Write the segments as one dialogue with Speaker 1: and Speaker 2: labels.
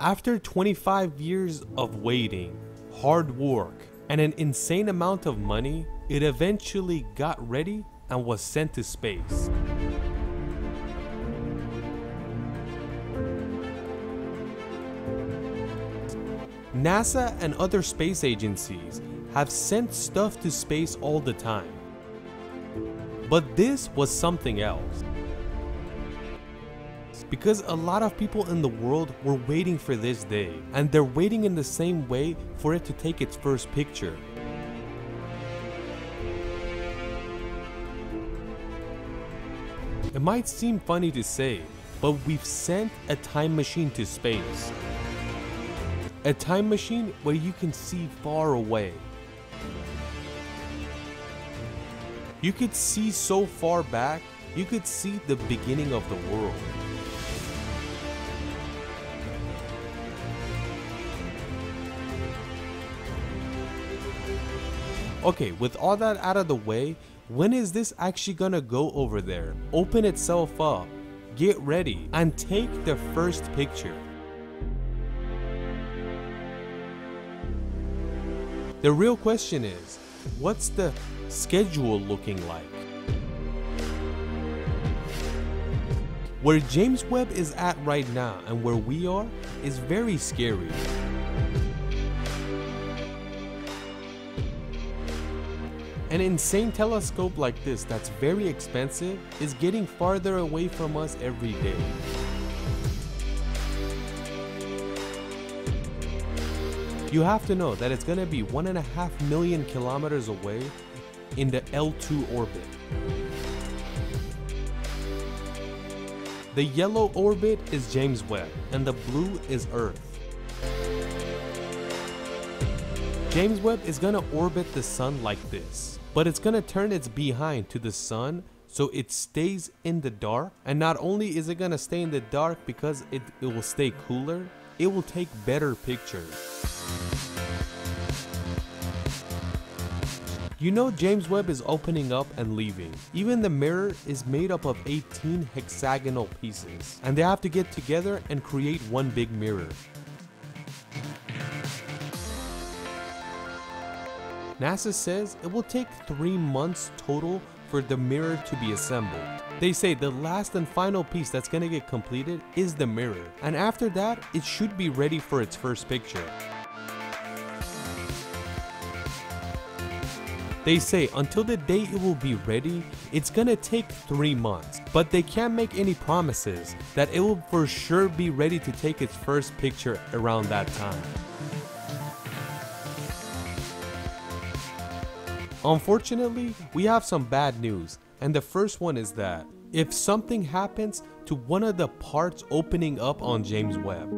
Speaker 1: After 25 years of waiting, hard work, and an insane amount of money, it eventually got ready and was sent to space. NASA and other space agencies have sent stuff to space all the time. But this was something else. Because a lot of people in the world were waiting for this day, and they're waiting in the same way for it to take its first picture. It might seem funny to say, but we've sent a time machine to space. A time machine where you can see far away. You could see so far back, you could see the beginning of the world. Okay, with all that out of the way, when is this actually gonna go over there? Open itself up, get ready, and take the first picture. The real question is, what's the schedule looking like? Where James Webb is at right now and where we are is very scary. An insane telescope like this that's very expensive is getting farther away from us every day. You have to know that it's going to be one and a half million kilometers away in the L2 orbit. The yellow orbit is James Webb and the blue is Earth. James Webb is gonna orbit the sun like this, but it's gonna turn its behind to the sun so it stays in the dark. And not only is it gonna stay in the dark because it, it will stay cooler, it will take better pictures. You know James Webb is opening up and leaving. Even the mirror is made up of 18 hexagonal pieces, and they have to get together and create one big mirror. NASA says it will take 3 months total for the mirror to be assembled. They say the last and final piece that's gonna get completed is the mirror, and after that, it should be ready for its first picture. They say until the day it will be ready, it's gonna take 3 months, but they can't make any promises that it will for sure be ready to take its first picture around that time. Unfortunately, we have some bad news, and the first one is that if something happens to one of the parts opening up on James Webb,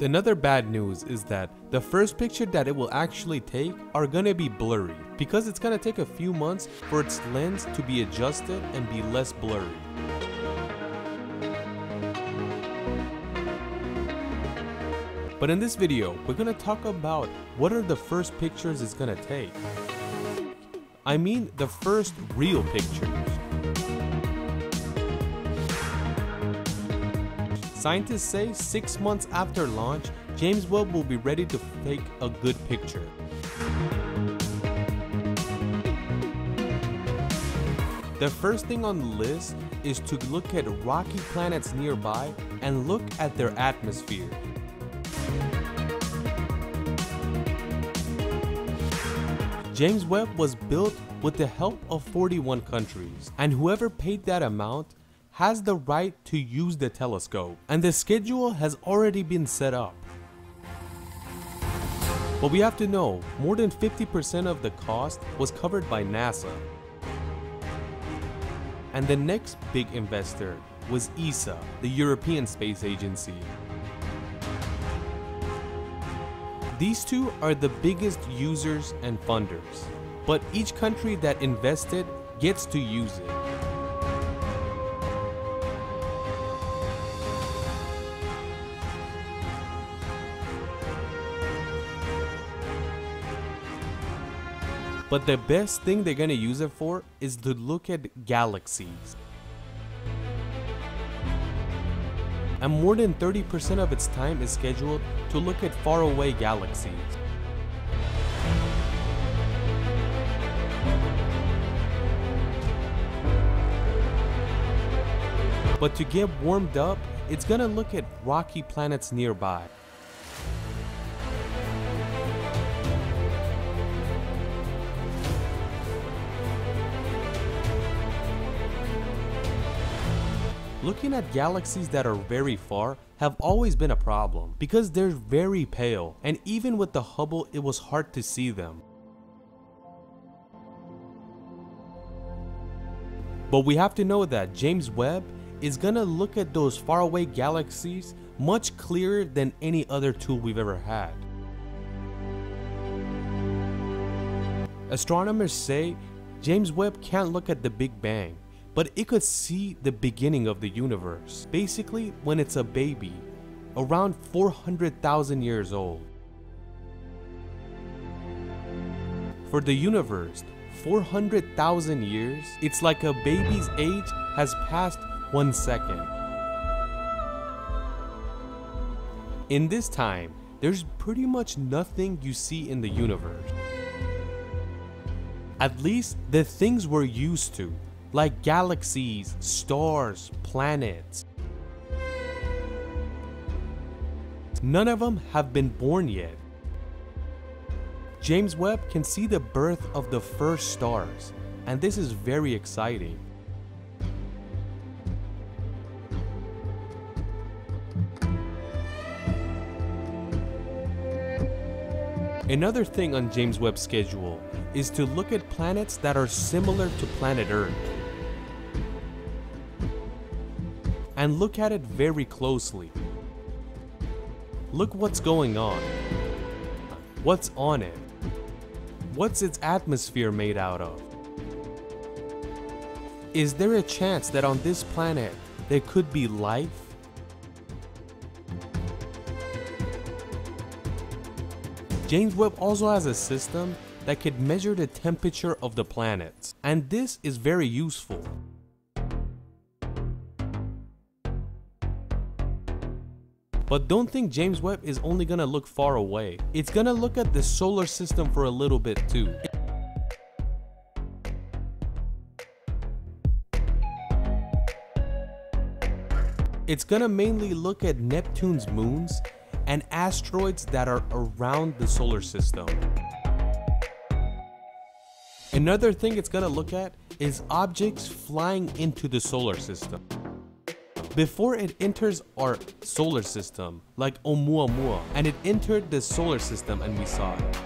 Speaker 1: Another bad news is that the first picture that it will actually take are gonna be blurry because it's gonna take a few months for its lens to be adjusted and be less blurry. But in this video, we're gonna talk about what are the first pictures it's gonna take. I mean the first real pictures. Scientists say six months after launch, James Webb will be ready to take a good picture. The first thing on the list is to look at rocky planets nearby and look at their atmosphere. James Webb was built with the help of 41 countries, and whoever paid that amount has the right to use the telescope, and the schedule has already been set up. But we have to know, more than 50% of the cost was covered by NASA. And the next big investor was ESA, the European Space Agency. These two are the biggest users and funders, but each country that invested gets to use it. But the best thing they're gonna use it for is to look at galaxies. And more than 30% of its time is scheduled to look at faraway galaxies. But to get warmed up, it's gonna look at rocky planets nearby. Looking at galaxies that are very far have always been a problem because they're very pale and even with the Hubble it was hard to see them. But we have to know that James Webb is gonna look at those faraway galaxies much clearer than any other tool we've ever had. Astronomers say James Webb can't look at the Big Bang but it could see the beginning of the universe, basically when it's a baby, around 400,000 years old. For the universe, 400,000 years, it's like a baby's age has passed one second. In this time, there's pretty much nothing you see in the universe. At least the things we're used to like galaxies, stars, planets. None of them have been born yet. James Webb can see the birth of the first stars, and this is very exciting. Another thing on James Webb's schedule is to look at planets that are similar to planet Earth. And look at it very closely. Look what's going on. What's on it? What's its atmosphere made out of? Is there a chance that on this planet there could be life? James Webb also has a system that could measure the temperature of the planets, and this is very useful. But don't think James Webb is only gonna look far away. It's gonna look at the solar system for a little bit too. It's gonna mainly look at Neptune's moons and asteroids that are around the solar system. Another thing it's gonna look at is objects flying into the solar system before it enters our solar system, like Oumuamua, and it entered the solar system and we saw it.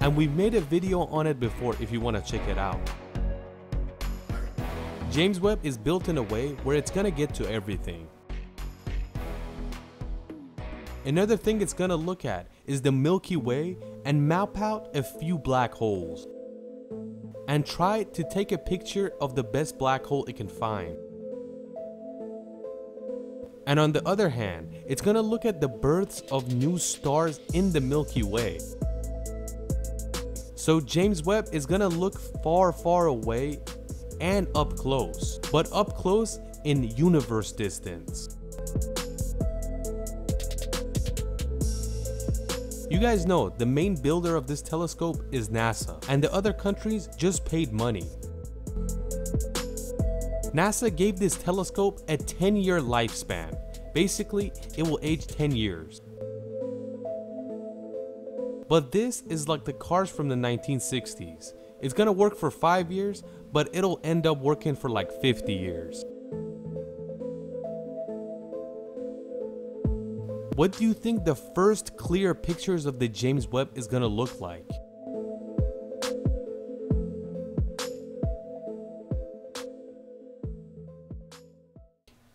Speaker 1: And we made a video on it before if you want to check it out. James Webb is built in a way where it's gonna get to everything. Another thing it's gonna look at is the Milky Way and map out a few black holes. And try to take a picture of the best black hole it can find. And on the other hand, it's gonna look at the births of new stars in the Milky Way. So James Webb is gonna look far, far away and up close, but up close in universe distance. You guys know the main builder of this telescope is NASA, and the other countries just paid money. NASA gave this telescope a 10 year lifespan. Basically, it will age 10 years. But this is like the cars from the 1960s. It's gonna work for 5 years, but it'll end up working for like 50 years. What do you think the first clear pictures of the James Webb is gonna look like?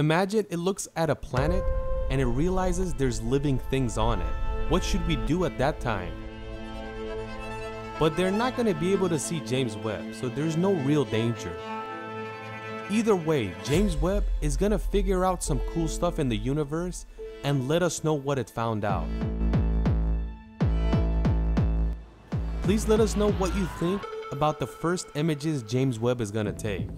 Speaker 1: Imagine it looks at a planet and it realizes there's living things on it. What should we do at that time? But they're not going to be able to see James Webb, so there's no real danger. Either way, James Webb is going to figure out some cool stuff in the universe and let us know what it found out. Please let us know what you think about the first images James Webb is going to take.